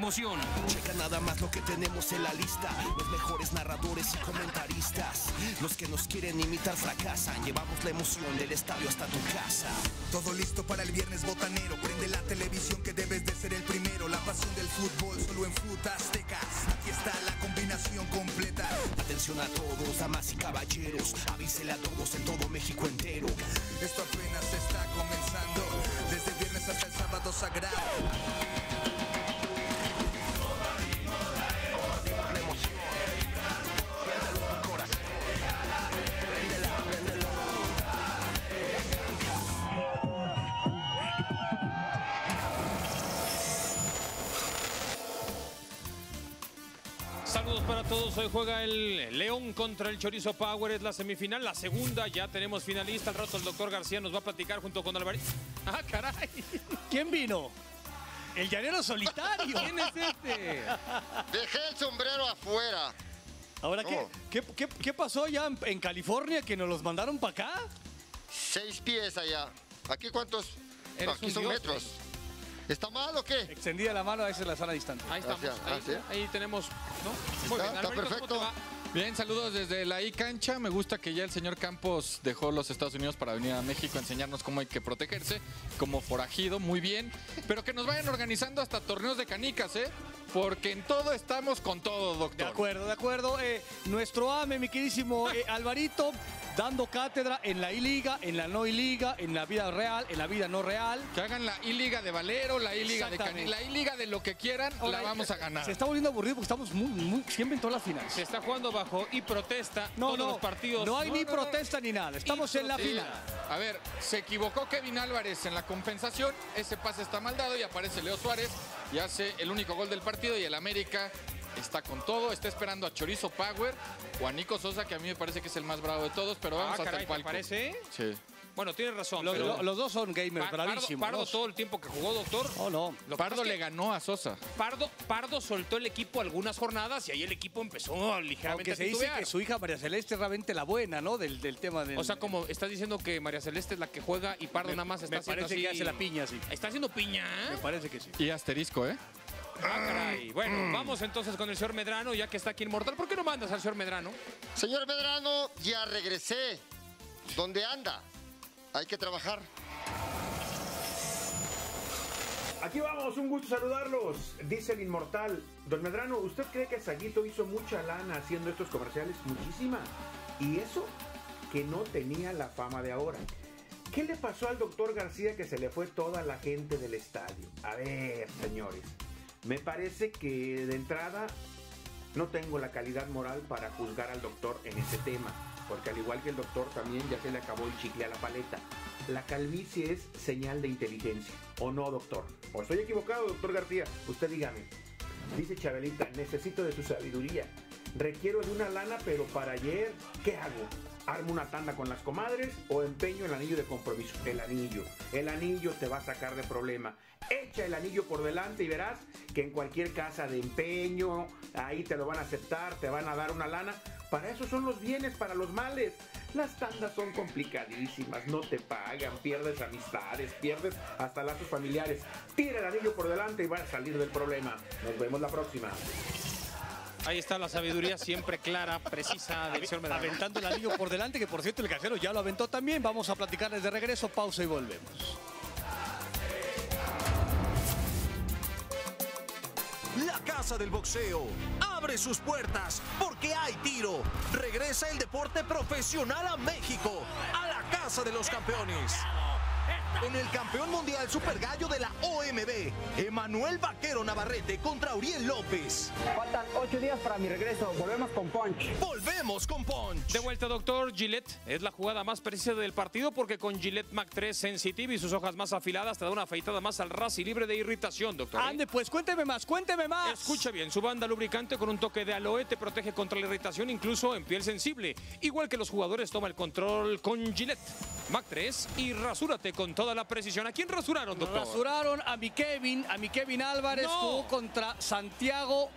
emoción. Checa nada más lo que tenemos en la lista. Los mejores narradores y comentaristas. Los que nos quieren imitar fracasan. Llevamos la emoción del estadio hasta tu casa. Todo listo para el viernes botanero. Prende la televisión que debes de ser el primero. La pasión del fútbol solo en Fut Aztecas. Aquí está la combinación completa. Atención a todos, damas y caballeros. Avísele a todos en todo México entero. Esto apenas está comenzando. Desde viernes hasta el sábado sagrado. Todos. Hoy juega el León contra el Chorizo Power. Es la semifinal, la segunda. Ya tenemos finalista. Al rato el doctor García nos va a platicar junto con Alvarez. Ah, caray. ¿Quién vino? El llanero solitario. ¿Quién es este? Dejé el sombrero afuera. Ahora, ¿qué, qué, qué- qué pasó ya en, en California que nos los mandaron para acá? Seis pies allá. ¿Aquí cuántos? Eres aquí son dios, metros. ¿Está mal o qué? Extendida la mano, esa es la sana distancia. Ahí estamos. Gracias. Ahí, Ah, ¿sí? ahí tenemos. ¿no? Muy Está- bien, está Alvarito, ¿cómo perfecto. Bien, saludos desde la I-Cancha. Me gusta que ya el señor Campos dejó los Estados Unidos para venir a México a enseñarnos cómo hay que protegerse, como forajido, muy bien. Pero que nos vayan organizando hasta torneos de canicas, ¿eh? Porque en todo estamos con todo, De doctor. acuerdo, de acuerdo. Eh, nuestro AME, mi queridísimo eh, Alvarito, dando cátedra en la I-Liga, en la no I-Liga, en la vida real, en la vida no real. Que hagan la I-Liga de Valero, la I-Liga de. Cani, la I-Liga de lo que quieran, Ahora, la vamos a ganar. Se está volviendo aburrido porque estamos muy, muy- siempre en todas las finales. Se está jugando bajo y protesta No, todos no, los partidos. no hay ni no, no. protesta ni nada. Estamos en la final. A ver, se equivocó Kevin Álvarez en la compensación, ese pase está mal dado y aparece Leo Suárez y hace el único gol del partido y el América está con todo, está esperando a Chorizo Power o a Nico Sosa, que a mí me parece que es el más bravo de todos, pero vamos Ah, hasta caray, el ¿te palco. parece? Sí. Bueno, tienes razón. Los, pero lo- los dos son gamers, Par- bravísimos. Pardo todo el tiempo que jugó, doctor. Oh, no. Lo Pardo le ganó a Sosa. Pardo, Pardo soltó el equipo algunas jornadas y ahí el equipo empezó ligeramente Aunque a se dice que su hija María Celeste es realmente la buena, ¿no? Del, del tema del... O sea, como estás diciendo que María Celeste es la que juega y Pardo Me- nada más está me haciendo parece así- que hace la piña, sí. Está haciendo piña. Me parece que sí. Y asterisco, ¿eh? Ah, caray. Bueno, vamos entonces con el señor Medrano, ya que está aquí Inmortal. ¿Por qué no mandas al señor Medrano? Señor Medrano, ya regresé. ¿Dónde anda? Hay que trabajar. Aquí vamos, un gusto saludarlos. Dice el inmortal. Don Medrano, ¿usted cree que Saguito hizo mucha lana haciendo estos comerciales? Muchísima. Y eso que no tenía la fama de ahora. ¿Qué le pasó al doctor García que se le fue toda la gente del estadio? A ver, señores. Me parece que de entrada no tengo la calidad moral para juzgar al doctor en ese tema, porque al igual que el doctor también ya se le acabó el chicle a la paleta. La calvicie es señal de inteligencia, ¿o no, doctor? ¿O estoy equivocado, doctor García? Usted dígame. Dice Chabelita, necesito de su sabiduría. Requiero de una lana, pero para ayer, ¿qué hago? ¿Armo una tanda con las comadres o empeño el anillo de compromiso? El anillo. El anillo te va a sacar de problema. Echa el anillo por delante y verás que en cualquier casa de empeño, ahí te lo van a aceptar, te van a dar una lana. Para eso son los bienes, para los males. Las tandas son complicadísimas, no te pagan, pierdes amistades, pierdes hasta lazos familiares. Tira el anillo por delante y vas a salir del problema. Nos vemos la próxima. Ahí está la sabiduría siempre clara, precisa del señor Medrano. Aventando el anillo por delante, que por cierto el casero ya lo aventó también. Vamos a platicarles de regreso, pausa y volvemos. La Casa del Boxeo abre sus puertas porque hay tiro. Regresa el deporte profesional a México, a la Casa de los Campeones. Con el campeón mundial super gallo de la OMB, Emanuel Vaquero Navarrete contra Uriel López. Faltan ocho días para mi regreso. Volvemos con Punch. Volvemos con Punch. De vuelta, doctor. Gillette es la jugada más precisa del partido porque con Gillette Mac 3 Sensitive y sus hojas más afiladas te da una afeitada más al ras y libre de irritación, doctor. ¿eh? Ande, pues cuénteme más, cuénteme más. Escucha bien, su banda lubricante con un toque de aloe te protege contra la irritación incluso en piel sensible. Igual que los jugadores, toma el control con Gillette Mac 3 y rasúrate con toda la precisión. ¿A quién rasuraron, doctor? Rasuraron a mi Kevin, a mi Kevin Álvarez, No. jugó contra Santiago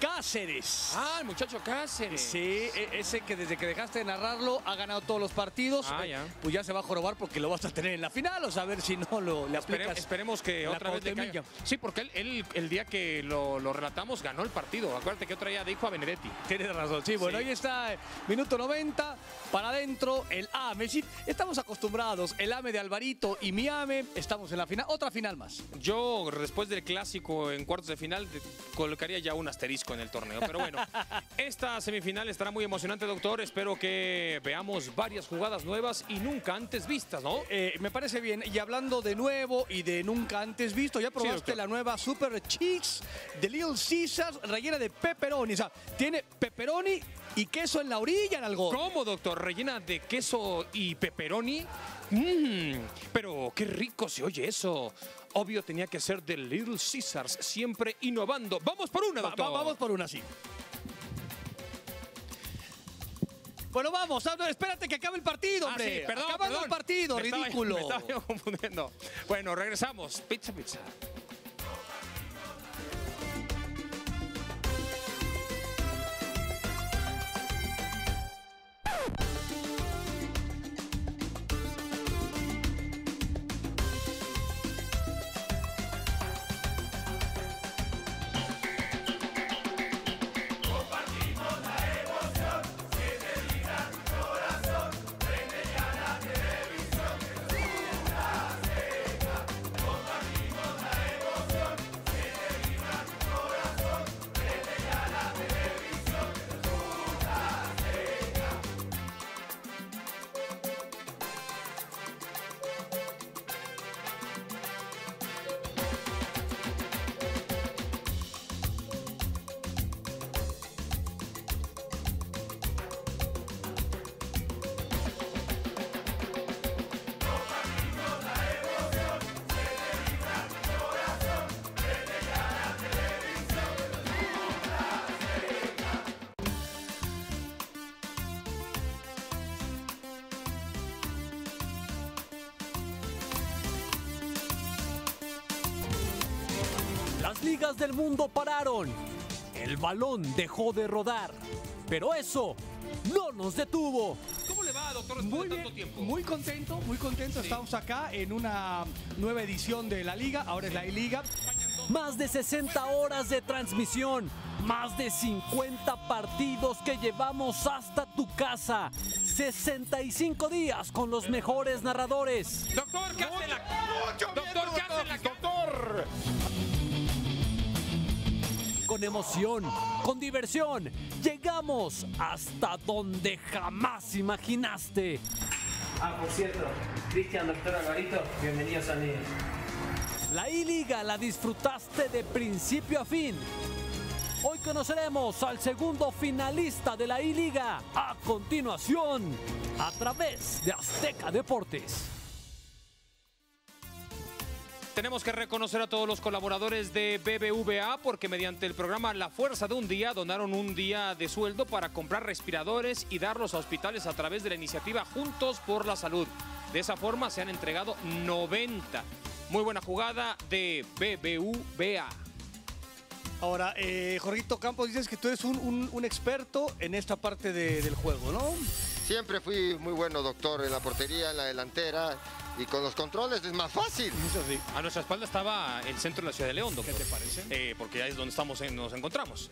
Cáceres. Ah, el muchacho Cáceres. Sí, e- ese que desde que dejaste de narrarlo ha ganado todos los partidos. Ah, Eh, ya. Pues ya se va a jorobar porque lo vas a tener en la final. O sea, a ver si no lo le Espere- aplicas. esperemos que otra vez le caiga. Sí, porque él, él, el día que lo, lo relatamos ganó el partido. Acuérdate que otra día dijo a Benedetti. Tienes razón, sí. Bueno, Sí. ahí está, eh, minuto 90, para adentro, el AME. Sí, estamos acostumbrados, el AME de Alvarito y mi AME, estamos en la final, otra final más. Yo, después del clásico en cuartos de final, colocaría ya un asterisco en el torneo. Pero bueno, esta semifinal estará muy emocionante, doctor. Espero que veamos varias jugadas nuevas y nunca antes vistas, ¿no? Eh, me parece bien. Y hablando de nuevo y de nunca antes visto, ya probaste la nueva Super Cheese de Little Caesars, rellena de pepperoni. O sea, tiene pepperoni y queso en la orilla en algo. ¿Cómo, doctor? ¿Rellena de queso y pepperoni? Mmm, pero qué rico se oye eso. Obvio tenía que ser de Little Caesars, siempre innovando. Vamos por una, doctor. va- vamos por una, sí. Bueno, vamos, ah, no, espérate que acabe el partido, Ah, hombre. sí, perdón, Acabando perdón. el partido, Me estaba- ridículo. me estaba confundiendo. Bueno, regresamos. Pizza, pizza. Las ligas del mundo pararon. El balón dejó de rodar. Pero eso no nos detuvo. ¿Cómo le va, doctor, después Muy de bien, tanto tiempo? muy contento, muy contento. Estamos acá en una nueva edición de la Liga, ahora es la I-Liga. Más de 60 horas de transmisión. Más de 50 partidos que llevamos hasta tu casa. 65 días con los mejores narradores. Doctor, ¿qué hace la... Doctor, Con emoción, con diversión. Llegamos hasta donde jamás imaginaste. Ah, por cierto, Cristian, doctor Alvarito, bienvenidos a mí. La I-Liga la disfrutaste de principio a fin. Hoy conoceremos al segundo finalista de la I-Liga. A continuación, a través de Azteca Deportes. Tenemos que reconocer a todos los colaboradores de BBVA porque mediante el programa La Fuerza de un Día donaron un día de sueldo para comprar respiradores y darlos a hospitales a través de la iniciativa Juntos por la Salud. De esa forma se han entregado 90. Muy buena jugada de BBVA. Ahora, eh, Jorgito Campos, dices que tú eres un, un- un experto en esta parte de- del juego, ¿no? Siempre fui muy bueno, doctor, en la portería, en la delantera. Y con los controles es más fácil. Eso sí. A nuestra espalda estaba el centro de la ciudad de León, doctor. ¿Qué te parece? porque ahí es donde estamos, en- nos encontramos.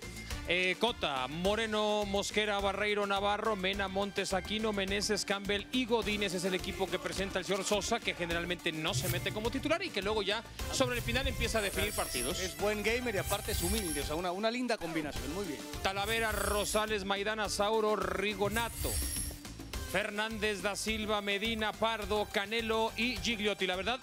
Eh, Cota, Moreno, Mosquera, Barreiro, Navarro, Mena, Montes, Aquino, Meneses, Campbell y Godínez es el equipo que presenta el señor Sosa, que generalmente no se mete como titular y que luego ya sobre el final empieza a definir partidos. Es buen gamer y aparte es humilde, o sea, una, una linda combinación, muy bien. Talavera, Rosales, Maidana, Sauro, Rigonato. Fernández da Silva, Medina, Pardo, Canelo y Gigliotti. La verdad,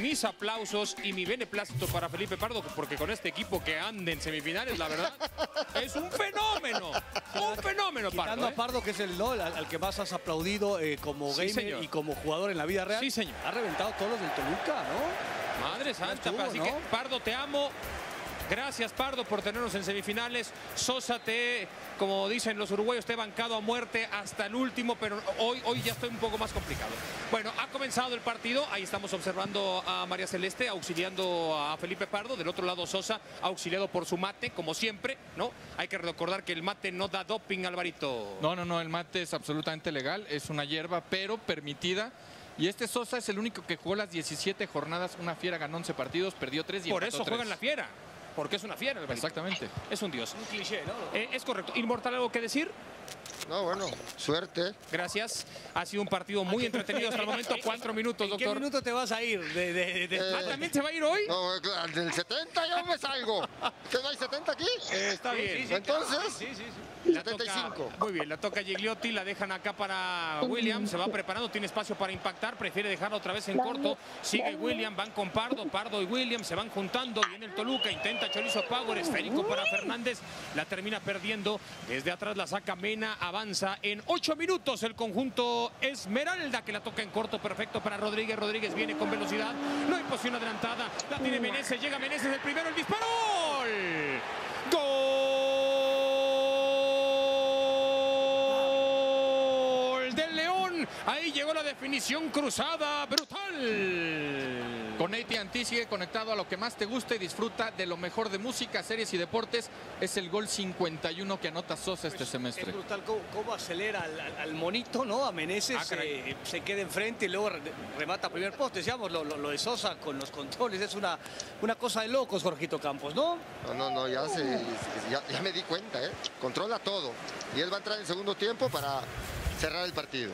mis aplausos y mi beneplácito para Felipe Pardo, porque con este equipo que anda en semifinales, la verdad, es un fenómeno. Un fenómeno, Quitando Pardo. a ¿eh? Pardo, que es el LOL, al, al que más has aplaudido eh, como Sí, gamer señor. y como jugador en la vida real. Sí, señor. Ha reventado todos los del Toluca, ¿no? Madre santa, estuvo, así ¿no? que Pardo, te amo. Gracias, Pardo, por tenernos en semifinales. Sosa te, como dicen los uruguayos, te he bancado a muerte hasta el último, pero hoy, hoy ya estoy un poco más complicado. Bueno, ha comenzado el partido. Ahí estamos observando a María Celeste, auxiliando a Felipe Pardo. Del otro lado, Sosa, auxiliado por su mate, como siempre, ¿no? Hay que recordar que el mate no da doping, Alvarito. No, no, no, el mate es absolutamente legal, es una hierba, pero permitida. Y este Sosa es el único que jugó las 17 jornadas, una fiera ganó 11 partidos, perdió 3 y Por eso tres. juega en la fiera. Porque es una fiera, Alvarito. Exactamente. Es un dios. Un cliché, ¿no? Eh, es correcto. ¿Inmortal algo que decir? No, bueno, suerte. Gracias. Ha sido un partido muy entretenido hasta el momento. Cuatro minutos, ¿En qué doctor. minuto te vas a ir? De, de- de- Eh, Ah, ¿También se va a ir hoy? No, claro, del 70 yo me salgo. ¿Que no hay 70 aquí? está bien. Entonces, Sí, sí, sí. La toca- 75. muy bien, la toca Gigliotti, la dejan acá para William, se va preparando, tiene espacio para impactar, prefiere dejarla otra vez en corto, sigue William, van con Pardo, Pardo y William se van juntando, viene el Toluca, intenta Chorizo Power, esférico para Fernández, la termina perdiendo, desde atrás la saca Mena, avanza en ocho minutos el conjunto Esmeralda que la toca en corto, perfecto para Rodríguez, Rodríguez viene con velocidad, no hay posición adelantada, la tiene Meneses, llega Meneses el primero, el disparo, Gol Ahí llegó la definición cruzada, brutal. Con AT&T sigue conectado a lo que más te gusta y disfruta de lo mejor de música, series y deportes. Es el gol 51 que anota Sosa este Es semestre. brutal cómo, cómo acelera al, al- al monito, ¿no? A Meneses Ah, eh, se queda enfrente y luego re- remata primer poste. Decíamos, lo, lo- lo de Sosa con los controles es una, una cosa de locos, Jorgito Campos, ¿no? No, no, no, ya, se, ya, ya me di cuenta, ¿eh? Controla todo. Y él va a entrar en segundo tiempo para cerrar el partido.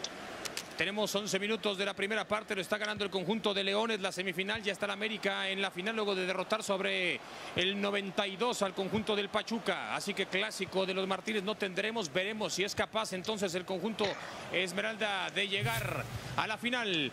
Tenemos 11 minutos de la primera parte, lo está ganando el conjunto de Leones, la semifinal, ya está el América en la final luego de derrotar sobre el 92 al conjunto del Pachuca, así que clásico de los Martínez no tendremos, veremos si es capaz entonces el conjunto Esmeralda de llegar a la final.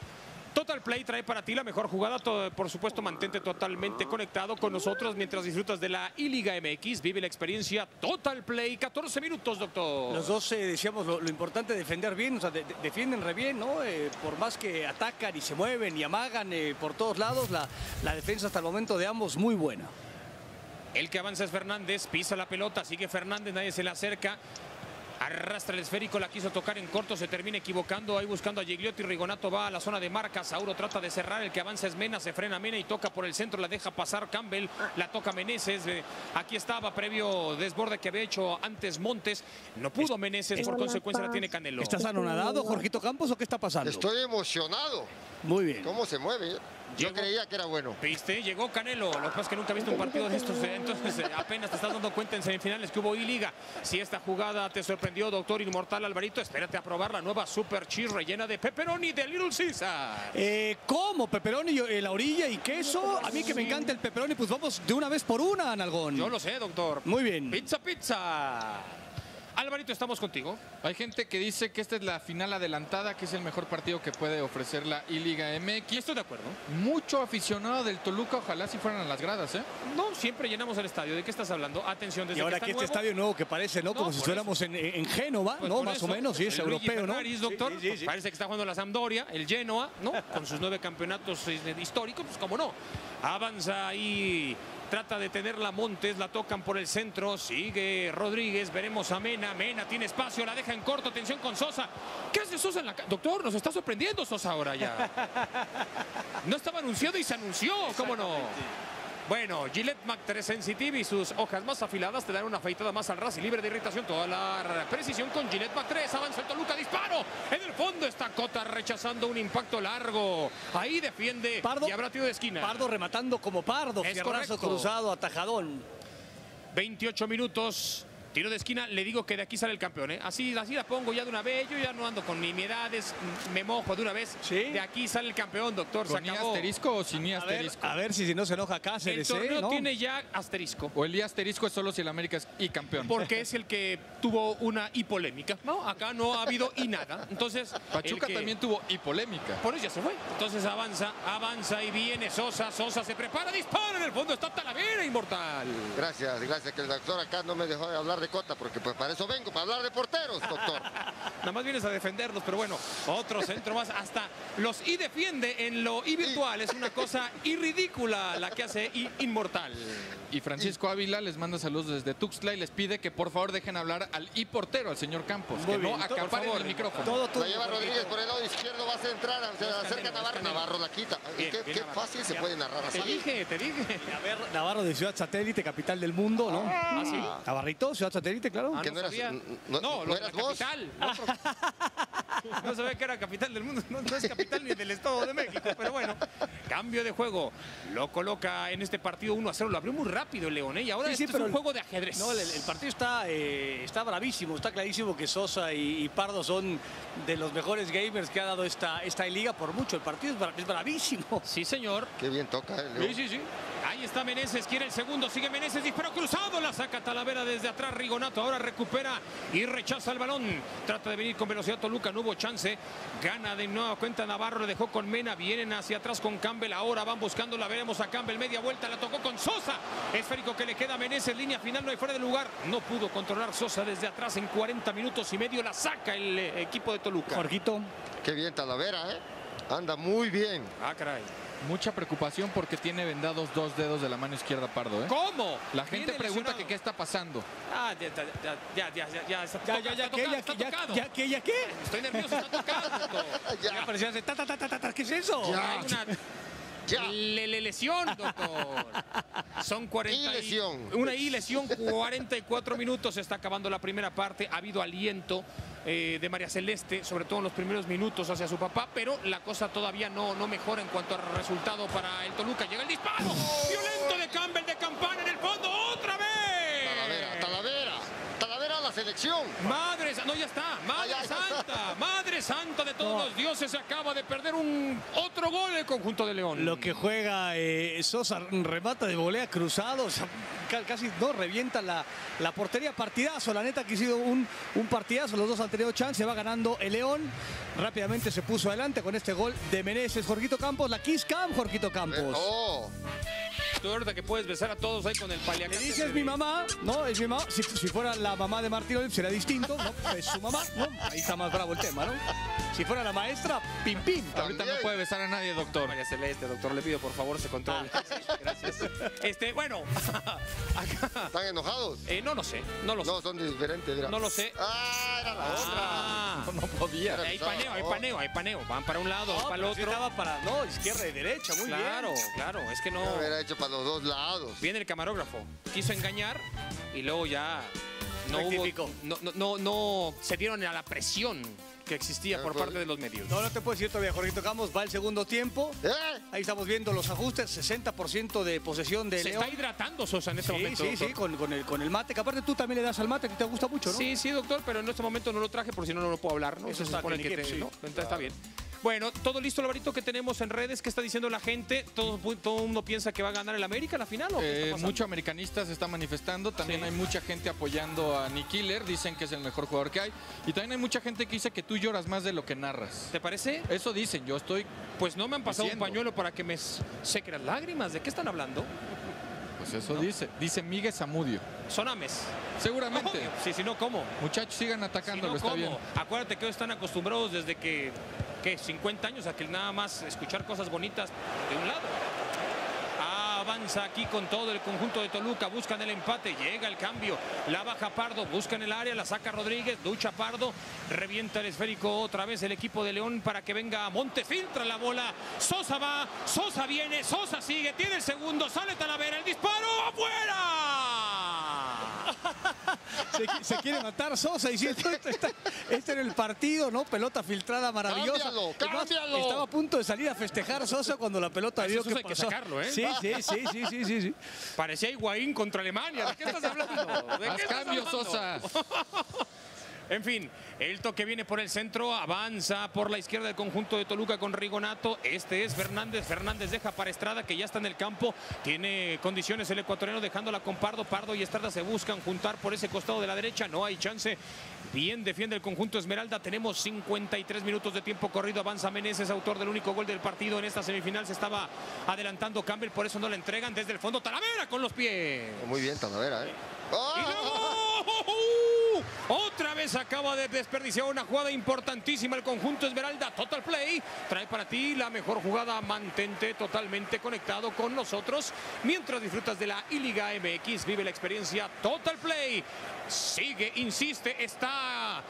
Total Play trae para ti la mejor jugada. To- Por supuesto, mantente totalmente conectado con nosotros mientras disfrutas de la I-Liga MX. Vive la experiencia Total Play. 14 minutos, doctor. Los dos eh, decíamos lo, lo importante defender bien, o sea, de- de- defienden re bien, ¿no? Eh, por más que atacan y se mueven y amagan eh, por todos lados, la, la defensa hasta el momento de ambos muy buena. El que avanza es Fernández, pisa la pelota, sigue Fernández, nadie se le acerca. Arrastra el esférico, la quiso tocar en corto, se termina equivocando, ahí buscando a Gigliotti, Rigonato va a la zona de marca, Sauro trata de cerrar, el que avanza es Mena, se frena Mena y toca por el centro, la deja pasar Campbell, la toca Meneses, eh, aquí estaba previo desborde que había hecho antes Montes, no pudo Meneses, por consecuencia la tiene Canelo. ¿Estás anonadado, Jorgito Campos, o qué está pasando? Estoy emocionado. Muy bien. ¿Cómo se mueve? Yo Llegó- creía que era bueno. ¿Viste? Llegó Canelo. Lo que pasa es que nunca he visto un partido de estos. eh, Entonces, eh, apenas te estás dando cuenta en semifinales que hubo I-Liga. Si esta jugada te sorprendió, doctor Inmortal Alvarito, espérate a probar la nueva Super Cheese rellena de pepperoni de Little Caesar. Eh, ¿Cómo? ¿Pepperoni en la orilla y queso? A mí que me encanta el pepperoni, pues vamos de una vez por una, Analgón. Yo lo sé, doctor. Muy bien. Pizza, pizza. Alvarito, estamos contigo. Hay gente que dice que esta es la final adelantada, que es el mejor partido que puede ofrecer la I-Liga Y MX. estoy de acuerdo. Mucho aficionado del Toluca, ojalá si fueran a las gradas, ¿eh? No, siempre llenamos el estadio. ¿De qué estás hablando? Atención, desde Y ahora que aquí está este nuevo, estadio nuevo que parece, ¿no? No, Como si estuviéramos en, en Génova, Pues ¿no? Más eso, o menos, sí, es el Luigi europeo, ¿no? Ferraris, doctor. Sí, sí, sí. Parece que está jugando la Sampdoria, el Genoa, ¿no? Con sus nueve campeonatos eh, históricos, pues cómo no. Avanza ahí, trata de tenerla Montes, la tocan por el centro, sigue Rodríguez, veremos a Mena, Mena tiene espacio, la deja en corto, atención con Sosa. ¿Qué hace Sosa en la Doctor, nos está sorprendiendo Sosa ahora ya. No estaba anunciado y se anunció, ¿cómo no? Bueno, Gillette Mac 3 Sensitive y sus hojas más afiladas te dan una afeitada más al ras y libre de irritación. Toda la precisión con Gillette Mac 3. Avanza el Toluca, disparo. En el fondo está Cota rechazando un impacto largo. Ahí defiende Pardo. y habrá tiro de esquina. Pardo rematando como Pardo, Es correcto. cruzado, atajadón. 28 minutos. Tiro de esquina, le digo que de aquí sale el campeón, ¿eh? Así, así la pongo ya de una vez, yo ya no ando con nimiedades, me mojo de una vez. ¿Sí? De aquí sale el campeón, doctor, ¿Con I acabó. asterisco o sin I A ver, asterisco? a ver si, si no se enoja El Cáceres, ¿eh? torneo ¿no? tiene ya asterisco. O el I asterisco es solo si el América es I campeón. porque es el que tuvo una y polémica. No, acá no ha habido y nada. Entonces, Pachuca el que- también tuvo I polémica. Por eso ya se fue. Entonces avanza, avanza y viene Sosa. Sosa se prepara, dispara. En el fondo está Talavera, inmortal. Gracias, gracias, que el doctor acá no me dejó de hablar de cota, porque pues para eso vengo, para hablar de porteros, doctor. Nada más vienes a defenderlos, pero bueno, otro centro más. Hasta los y defiende en lo y virtual. Es una cosa irridícula la que hace I Inmortal. Y Francisco Ávila les manda saludos desde Tuxtla y les pide que por favor dejen hablar al y portero, al señor Campos, Muy que bien, no acaparen favor. el micrófono. Todo tú. La lleva Rodríguez por el lado izquierdo, va a centrar, se acerca Navarro. Navarro la quita. Bien, qué, bien, qué Navarro. fácil se puede narrar Te así. dije, te dije. A ver, Navarro de Ciudad Satélite, capital del mundo, ¿no? ¿Ah, sí? Navarrito, Ciudad Satélite, claro. Ah, Que no, no eras- sabía. no- No, no lo de eras vos. capital. No, no sabía que era capital del mundo. No, no es capital ni del Estado de México, pero bueno. Cambio de juego. Lo coloca en este partido 1 a 0. Lo abrió muy rápido el León. ¿eh? Y ahora Sí, sí, este pero es un el- juego de ajedrez. No, el, el partido está, eh, está bravísimo. Está clarísimo que Sosa y, y Pardo son de los mejores gamers que ha dado esta, esta liga por mucho. El partido es, bra- es bravísimo. Sí, señor. Qué bien toca, eh, León. Sí, sí, sí. Ahí está Meneses, quiere el segundo, sigue Meneses, disparo cruzado, la saca Talavera desde atrás, Rigonato ahora recupera y rechaza el balón. Trata de venir con velocidad Toluca, no hubo chance. Gana de nueva cuenta Navarro, le dejó con Mena, vienen hacia atrás con Campbell, ahora van buscando, la veremos a Campbell, media vuelta, la tocó con Sosa. Esférico que le queda a Meneses, línea final, no hay fuera de lugar. No pudo controlar Sosa desde atrás en 40 minutos y medio, la saca el eh, equipo de Toluca. Jorgito. Qué bien Talavera, ¿eh? Anda muy bien. Ah, caray. Mucha preocupación porque tiene vendados dos dedos de la mano izquierda Pardo, ¿eh? ¿Cómo? La gente pregunta lesionado. que qué está pasando. Ah, ya, ya, ya, ya, ya, ya, ya, está Ya, toca- ya, ya, tocado, Ya, está ya, tocado. ya, ¿qué? ¿Ya qué? Estoy nervioso, está tocado. Ya parecía ta, ta, ta, ta, ¿Qué es eso? Ya. Hay una Ya. le- le- lesión, doctor. Son 40 Y lesión. Una y lesión, 44 minutos. Se está acabando la primera parte. Ha habido aliento eh, de María Celeste, sobre todo en los primeros minutos hacia su papá, pero la cosa todavía no, no mejora en cuanto al resultado para el Toluca. Llega el disparo. Violento de Campbell de Campana en el fondo. ¡Otra Talavera, vez! Talavera. Talavera a la selección. Madre, no ya está, Madre ya, Santa, Madre Santa de todos los dioses, se acaba de perder un otro gol el conjunto de León. Lo que juega eh, Sosa remata de volea cruzado, o sea, ca- casi no revienta la, la portería. Partidazo, la neta que ha sido un, un partidazo. Los dos han tenido chance, va ganando el León. Rápidamente se puso adelante con este gol de Meneses. Jorgito Campos, la Kiss Cam, Jorgito Campos. Oh, Tú ahorita que puedes besar a todos ahí con el Le paliacate. dice es mi mamá, ¿no? Es mi mamá. Si, si fuera la mamá de Martín Olive sería distinto, ¿no? Es su mamá, ¿no? Ahí está más bravo el tema, ¿no? Si fuera la maestra, pim pim. Ahorita no puede besar a nadie, doctor. María Celeste, doctor, le pido por favor se controle. Gracias. Este, bueno, acá. ¿están enojados? eh, no lo sé, no lo sé. No, son diferentes. mira. No lo sé. Ah, era la otra. Ah, No podía. hay paneo, hay paneo, hay paneo. Van para un lado, van para el otro. estaba para, no, izquierda y derecha, muy Claro, bien. claro, es que no. Hubiera hecho para los dos lados. Viene el camarógrafo, quiso engañar y luego ya no Rectificó. hubo, no, no, no, no se dieron a la presión que existía por parte de los medios. No, no te puedo decir todavía, Jorgito Campos. Va el segundo tiempo. ¿Eh? Ahí estamos viendo los ajustes, 60% de posesión de Se León. está hidratando Sosa en este sí, momento. sí, doctor. sí, con, con el, con el mate, que aparte tú también le das al mate, que te gusta mucho, ¿no? Sí, sí, doctor, pero en este momento no lo traje por si no, no lo puedo hablar, ¿no? Eso se está supone que que ni te- qué, sí. ¿no? Entonces está bien. Bueno, todo listo, Lavarito, que tenemos en redes. ¿Qué está diciendo la gente? ¿Todo, todo mundo piensa que va a ganar el América la final o qué Eh, pasando? mucho americanista se está manifestando, también Sí. hay mucha gente apoyando a Nick Killer, dicen que es el mejor jugador que hay, y también hay mucha gente que dice que tú lloras más de lo que narras. ¿Te parece? Eso dicen, yo estoy, Pues no me han pasado Diciendo. un pañuelo para que me seque las lágrimas. ¿De qué están hablando? Pues eso dice, dice Miguel Zamudio. Son ames. Seguramente. Obvio. Sí, si no, ¿cómo? Muchachos, sigan Si atacándolo, no, está bien. Acuérdate que ellos están acostumbrados desde que, ¿qué? 50 años a que nada más escuchar cosas bonitas de un lado. Avanza aquí con todo el conjunto de Toluca, buscan el empate, llega el cambio, la baja Pardo, buscan el área, la saca Rodríguez, ducha Pardo, revienta el esférico otra vez el equipo de León para que venga Montes, filtra la bola, Sosa va, Sosa viene, Sosa sigue, tiene el segundo, sale Talavera, el disparo, afuera. Se, qui- se quiere matar Sosa diciendo esto está, este era el partido, ¿no? Pelota filtrada maravillosa. Cámbialo. Estaba a punto de salir a festejar Sosa cuando la pelota vio Sosa que hay que pasó. sacarlo, ¿eh? Sí, sí, sí, sí, sí, sí, sí. Parecía Higuaín contra Alemania, ¿de qué estás hablando? ¿De Haz qué estás cambio, hablando? Sosa. En fin, el toque viene por el centro, avanza por la izquierda del conjunto de Toluca con Rigonato. Este es Fernández. Fernández deja para Estrada, que ya está en el campo. Tiene condiciones el ecuatoriano dejándola con Pardo. Pardo y Estrada se buscan juntar por ese costado de la derecha. No hay chance. Bien defiende el conjunto Esmeralda. Tenemos 53 minutos de tiempo corrido. Avanza Meneses, autor del único gol del partido. En esta semifinal se estaba adelantando Campbell, por eso no la entregan desde el fondo. Talavera con los pies. Muy bien, Talavera, ¿eh? Y luego, Otra vez acaba de desperdiciar una jugada importantísima el conjunto Esmeralda. Total Play trae para ti la mejor jugada. Mantente totalmente conectado con nosotros. Mientras disfrutas de la I-Liga MX, vive la experiencia Total Play. Sigue, insiste, está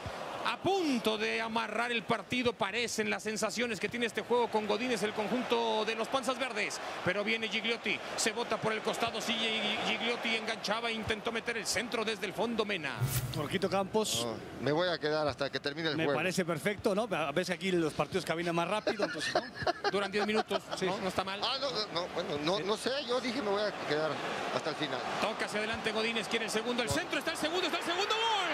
a punto de amarrar el partido. Parecen las sensaciones que tiene este juego con Godínez, el conjunto de los Panzas Verdes. Pero viene Gigliotti, se bota por el costado, sigue Gigliotti, enganchaba e intentó meter el centro desde el fondo Mena. Jorquito Campos. me voy a quedar hasta que termine el me juego. Me parece perfecto, ¿no? A veces aquí los partidos caminan más rápido, entonces, ¿no? Duran 10 minutos, sí. ¿no? ¿no? está mal. Ah, no, no, bueno, no, no sé, yo dije me voy a quedar hasta el final. Toca hacia adelante Godínez, quiere el segundo, el centro, está el segundo, está el segundo, gol.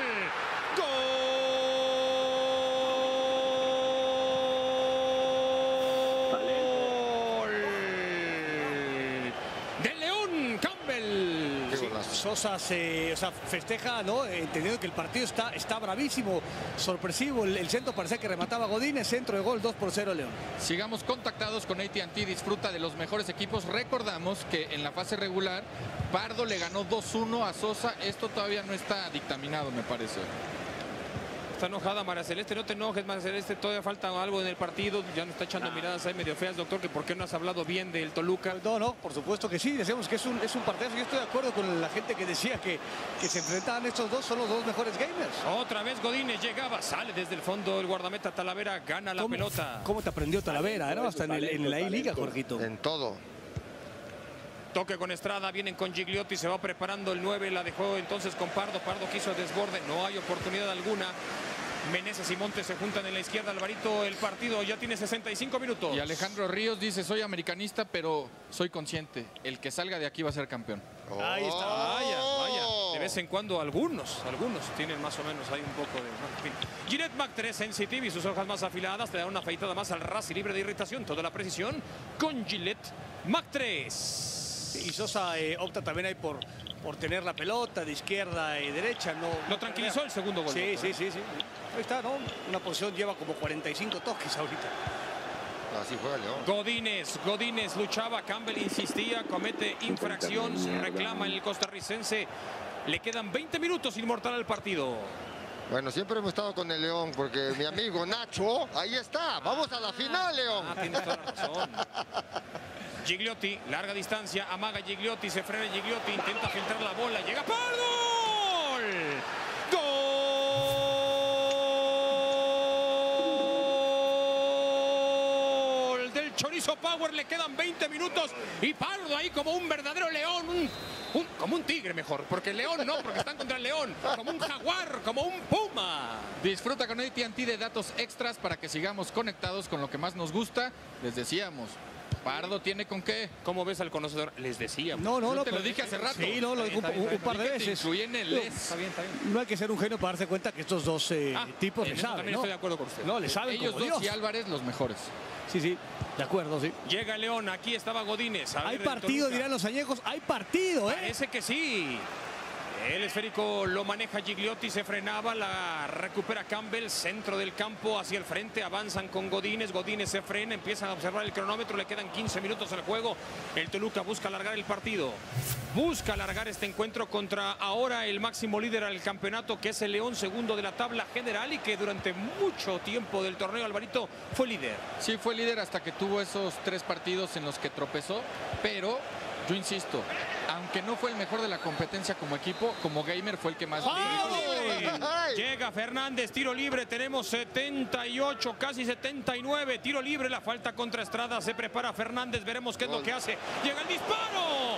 Sosa se o sea, festeja, ¿no? Entendiendo que el partido está, está bravísimo, sorpresivo. El, el centro parecía que remataba Godínez, centro de gol 2 por 0 León. Sigamos contactados con AT&T, disfruta de los mejores equipos. Recordamos que en la fase regular Pardo le ganó 2-1 a Sosa. Esto todavía no está dictaminado, me parece. Está enojada María Celeste, no te enojes María Celeste, todavía falta algo en el partido, ya nos está echando miradas ahí medio feas, doctor, que por qué no has hablado bien del Toluca. No, no, por supuesto que sí, decíamos que es un, es un partido, yo estoy de acuerdo con la gente que decía que, que se enfrentaban estos dos, son los dos mejores gamers. Otra vez Godínez llegaba, sale desde el fondo el guardameta Talavera, gana la pelota. ¿Cómo te aprendió Talavera? ¿no? Hasta en, el, en la I-Liga, Jorgito. En todo. Toque con Estrada, vienen con Gigliotti, se va preparando el 9, la dejó entonces con Pardo, Pardo quiso desborde, no hay oportunidad alguna. Meneses y Montes se juntan en la izquierda. Alvarito, el partido ya tiene 65 minutos. Y Alejandro Ríos dice, soy americanista, pero soy consciente. El que salga de aquí va a ser campeón. Oh. Ahí está. Vaya, vaya. De vez en cuando algunos, algunos tienen más o menos ahí un poco de... Gillette Mac 3 Sensitive y sus hojas más afiladas te dan una afeitada más al ras y libre de irritación. Toda la precisión con Gillette Mac 3. Y Sosa eh, opta también ahí por, por tener la pelota de izquierda y derecha. No, Lo tranquilizó el segundo gol. Sí, sí, sí, sí. Ahí está, ¿no? Una posición lleva como 45 toques ahorita. Así juega León. Godínez, Godínez luchaba, Campbell insistía, comete infracción, reclama el costarricense. Le quedan 20 minutos inmortal al partido. Bueno, siempre hemos estado con el León porque mi amigo Nacho, ahí está. Vamos a la final, León. Ah, tienes toda la razón. Gigliotti, larga distancia, amaga Gigliotti, se frena Gigliotti, intenta filtrar la bola, llega Pardo. ¡Gol! Del Chorizo Power le quedan 20 minutos y Pardo ahí como un verdadero león, como un tigre mejor, porque león no, porque están contra el león, como un jaguar, como un puma. Disfruta con AT&T de datos extras para que sigamos conectados con lo que más nos gusta. Les decíamos, Pardo tiene con qué. ¿Cómo ves al conocedor? Les decía. No, no, no. te lo dije hace rato. Sí, no, lo un, un- un par de Dije que te veces. incluí en el No, les. Está bien, está bien. No hay que ser un genio para darse cuenta que estos dos eh, Ah, tipos le saben, también ¿no? estoy de acuerdo con usted. No, le saben Ellos como dos Dios. y Álvarez los mejores. Sí, sí, de acuerdo, sí. Llega León, aquí estaba Godínez. A Hay ver, partido, dirán los añejos. Hay partido, ¿eh? Parece que sí. El esférico lo maneja Gigliotti, se frenaba, la recupera Campbell, centro del campo hacia el frente, avanzan con Godínez, Godínez se frena, empiezan a observar el cronómetro, le quedan 15 minutos al juego, el Toluca busca alargar el partido, busca alargar este encuentro contra ahora el máximo líder al campeonato que es el León, segundo de la tabla general y que durante mucho tiempo del torneo Alvarito fue líder. Sí, fue líder hasta que tuvo esos tres partidos en los que tropezó, pero yo insisto, aunque no fue el mejor de la competencia como equipo, como gamer fue el que más... Llega Fernández, tiro libre, tenemos 78, casi 79, tiro libre, la falta contra Estrada, se prepara Fernández, veremos qué es lo que hace. Llega el disparo.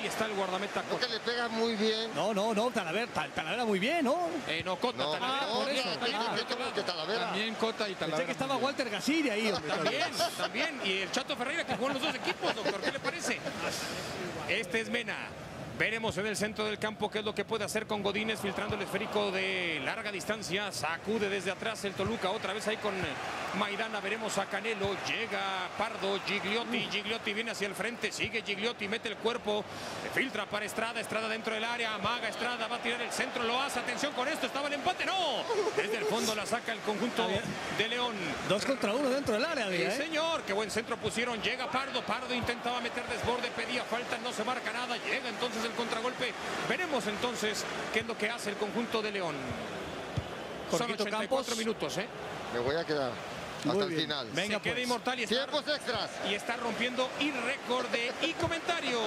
Ahí está el guardameta. No que le pega muy bien. No, no, no, Talavera, Tal- Talavera muy bien, ¿no? Eh, no, Cota, No, Talavera. no, por no, eso. Ah. que Talavera. También Cota y Pensé Talavera. que estaba. Walter Gasiri ahí, hombre. También, también. Y el Chato Ferreira que jugó en los dos equipos, doctor. ¿Qué le parece? Este es Mena. Veremos en el centro del campo qué es lo que puede hacer con Godínez filtrando el esférico de larga distancia. Sacude desde atrás el Toluca. Otra vez ahí con Maidana. Veremos a Canelo. Llega Pardo. Gigliotti. Gigliotti viene hacia el frente. Sigue Gigliotti. Mete el cuerpo. Filtra para Estrada. Estrada dentro del área. Amaga Estrada. Va a tirar el centro. Lo hace. Atención con esto. Estaba el empate. No. Desde el fondo la saca el conjunto de León. Dos contra uno dentro del área, Sí, había, ¿eh? señor, qué buen centro pusieron. Llega Pardo, Pardo intentaba meter desborde, pedía falta, no se marca nada. Llega entonces el contragolpe. Veremos entonces qué es lo que hace el conjunto de León. Son Jorgito 84 Campos. minutos, ¿eh? Me voy a quedar Muy hasta el bien. final. Venga, Se queda pues. inmortal y está, Tiempos extras. y está rompiendo y récord de y comentarios.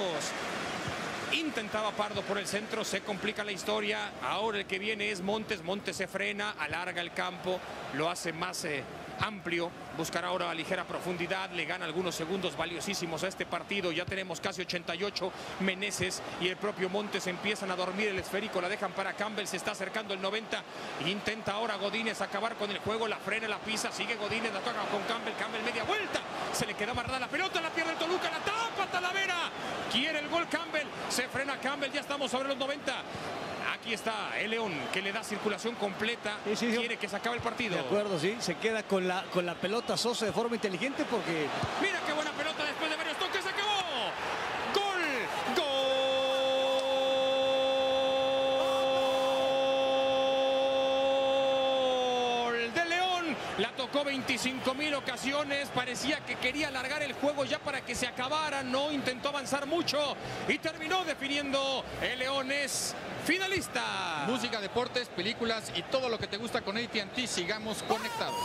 Intentaba Pardo por el centro, se complica la historia. Ahora el que viene es Montes. Montes se frena, alarga el campo, lo hace más eh, amplio. Buscará ahora ligera profundidad, le gana algunos segundos valiosísimos a este partido. Ya tenemos casi 88. Meneses y el propio Montes empiezan a dormir el esférico, la dejan para Campbell, se está acercando el 90. Intenta ahora Godínez acabar con el juego, la frena, la pisa, sigue Godínez, la toca con Campbell, Campbell media vuelta. Se le queda amarrada la pelota, la pierde el Toluca, la tapa Talavera. Quiere el gol Campbell, se frena Campbell, ya estamos sobre los 90. Aquí está el León que le da circulación completa. Sí. Quiere que se acabe el partido. De acuerdo, sí. Se queda con la, con la pelota Sosa de forma inteligente porque Mira qué buena pelota después de varios toques. Acabó. Gol. Gol de León. La tocó 25 mil ocasiones. Parecía que quería alargar el juego ya para que se acabara. No intentó avanzar mucho y terminó definiendo. El León es finalista. Música, deportes, películas y todo lo que te gusta con AT&T. Sigamos conectados.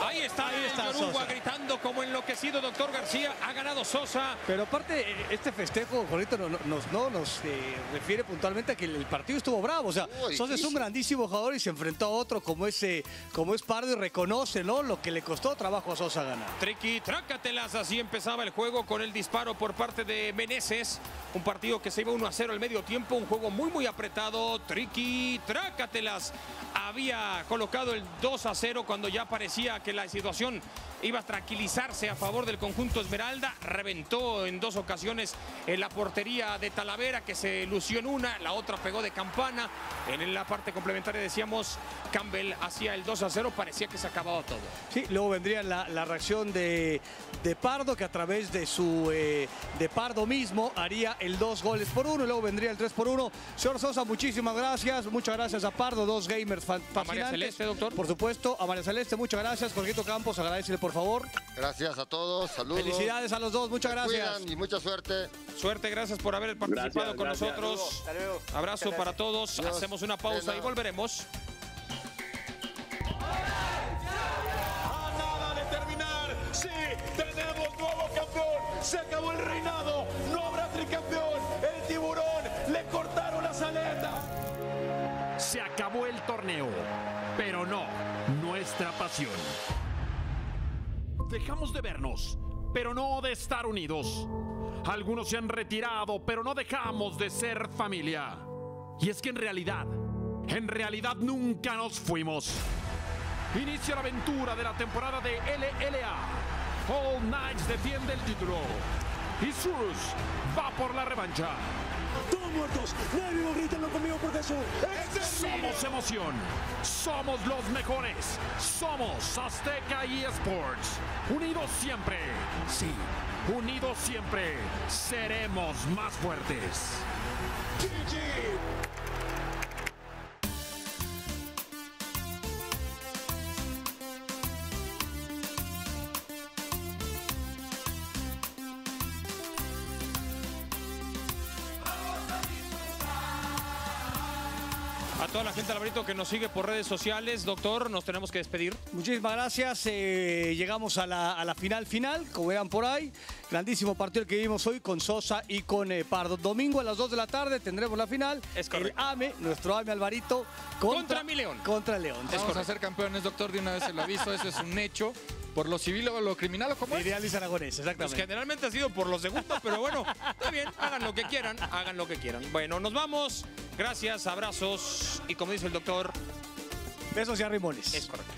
Ahí está, Ahí está el Yoruba gritando como enloquecido. Doctor García ha ganado Sosa. Pero aparte, eh, este festejo, Jorgito, no, no- nos, no, nos eh, refiere puntualmente a que el partido estuvo bravo. O sea, Uy, Sosa es un grandísimo jugador y se enfrentó a otro como ese, como es Pardo y reconoce, ¿no? Lo que le costó trabajo a Sosa ganar. Triqui, trácatelas. Así empezaba el juego con el disparo por parte de Meneses. Un partido que se iba 1 a 0 al medio tiempo. Un juego muy, muy apretado. Triqui, trácatelas. Había colocado el 2 a 0 cuando ya parecía que la situación iba a tranquilizarse a favor del conjunto Esmeralda. Reventó en dos ocasiones en la portería de Talavera, que se lució en una. La otra pegó de campana. En la parte complementaria decíamos, Campbell hacía el 2 a 0. Parecía que se acababa todo. Sí, luego vendría la, la reacción de, de Pardo, que a través de su eh, de Pardo mismo haría el dos goles por uno, y luego vendría el tres por uno. Señor Sosa, muchísimas gracias. Muchas gracias a Pardo, dos gamers A María fascinantes. Celeste, doctor. Por supuesto, a María Celeste, muchas gracias. Jorgito Campos, agradecele por favor. Gracias a todos. Saludos. Felicidades a los dos, muchas Se gracias. y mucha suerte. Suerte, gracias por haber participado Gracias, con gracias. nosotros. Hasta luego. Abrazo para todos. Dios, Hacemos una pausa y volveremos. A nada de terminar. Sí, tenemos nuevo campeón. Se acabó el reinado. No habrá tricampeón. El tiburón le cortaron las aletas. Se acabó el torneo, pero no nuestra pasión. Dejamos de vernos, pero no de estar unidos. Algunos se han retirado, pero no dejamos de ser familia. Y es que en realidad, en realidad nunca nos fuimos. Inicia la aventura de la temporada de LLA. All Knights defiende el título. Y Surus va por la revancha. Todos muertos. Nadie vivo, grítenlo conmigo porque eso. Somos emoción. Somos los mejores. Somos Azteca eSports. Unidos siempre. Sí, unidos siempre. Seremos más fuertes. A que nos sigue por redes sociales. Doctor, nos tenemos que despedir. Muchísimas gracias. eh, llegamos a la, a la final final, como vean por ahí. Grandísimo partido el que vimos hoy con Sosa y con eh, Pardo. Domingo a las 2 de la tarde tendremos la final. Es el correcto. AME, nuestro AME Alvarito, Contra mi León. Contra el León. Vamos a ser campeones, doctor, de una vez se lo aviso, eso es un hecho. Por lo civil o lo criminal o como es. Diría Luis Aragonés, Pues exactamente. generalmente ha sido por los segundos, pero bueno, está bien, hagan lo que quieran, hagan lo que quieran. Bueno, nos vamos. Gracias, abrazos y como dice el doctor, Besos y arrimones. es correcto.